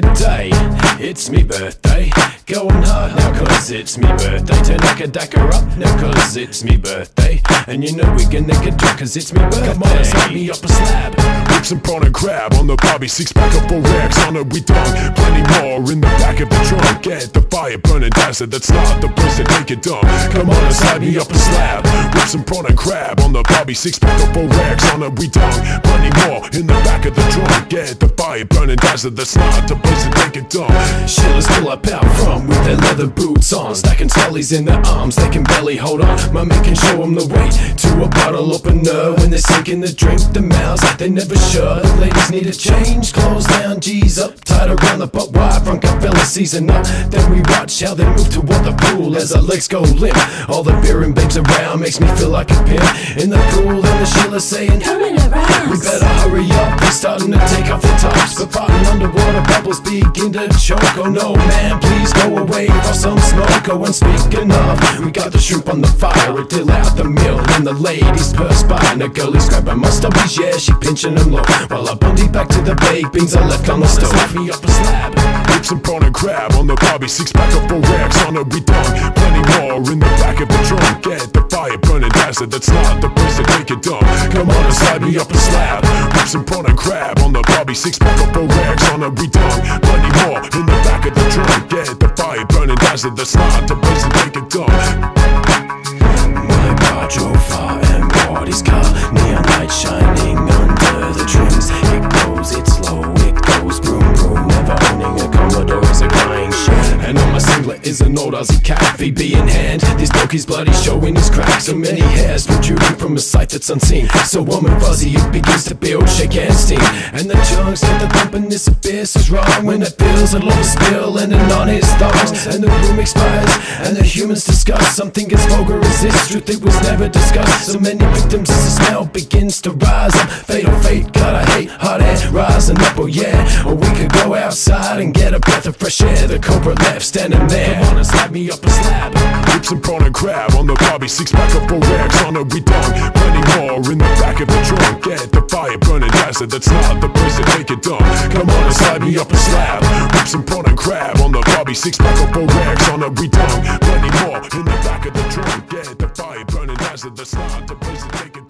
good day. It's me birthday. Going hard now cause it's me birthday. Turn a dacker up now cause it's me birthday. And you know we gonna get drunk cause it's me birthday. Come on, slap me up a slab. Whip some prawn and crab on the barbie, six pack of Four X on it we dunk. Plenty more in the back of the trunk. Get the fire burning desert, that's not the place to take it dump. Come on and slide me up a slab. Whip some prawn and crab on the barbie, six pack of Four X on it we dunk. Plenty more in the back of the trunk. Get the fire burning desert, that's not the place to take it dump. Shillers pull up out from with their leather boots on Stacking scullies in their arms, they can barely hold on My man can show them the way to a bottle opener When they're sinking the drink, the mouths, they never shut Ladies need to change, clothes down, G's up Tied around the butt wide, from fellas season up. Then we watch how they move toward the pool As our legs go limp. All the beer and babes around makes me feel like a pimp. In the pool, and the Sheila saying Coming around. We better hurry up, we're starting to take off the tops. But underwater bubbles begin to choke. Oh no man, please go away Oh and speaking of, we got the shrimp on the fire It deal out the meal and the ladies perspire And the girlie's grabbing my stubbies, yeah, she pinching them low. While I bundy back to the baked beans I left on the stove. Slap me up a slab. Whip some prawn and crab on the barbie, six pack of Four X on we dunk. Plenty more in the back of the trunk. Get the fire burning desert, that's not the place to take it dump. Come on and slide me up a slab. Whip some prawn and crab on the barbie, six pack of Four X on it we desert, that's not the place to take it dump. My car drove far and bought his car Neon light shining under the trims It goes, it's slow, it goes broom broom Never owning a Commodore is a crying shame And on my singlet is an old Aussie cat VB in hand, this bloke is bloody showing his cracks. So many hairs protruding from a sight that's unseen. So warm and fuzzy it begins to build, shake and steam. And the chunks get the bump and this abyss is wrong. When it feels a love spill and then on his thongs And the room expires and the humans discuss. Something as vulgar as this truth it was never discussed. So many victims as the smell begins to rise up. Fatal outside and get a breath of fresh air The cobra left standing there Come on and slap me up a slab Whip some prawn and crab on the barbie, six pack of Four X on it we. Plenty more in the back of the trunk. Get the fire burning desert, that's not the place to take it dump. Come on and slide me up a slab. Whip some prawn and crab on the barbie, six pack of Four X on it we. Plenty more in the back of the trunk. Get the fire burning desert, that's not the place to take it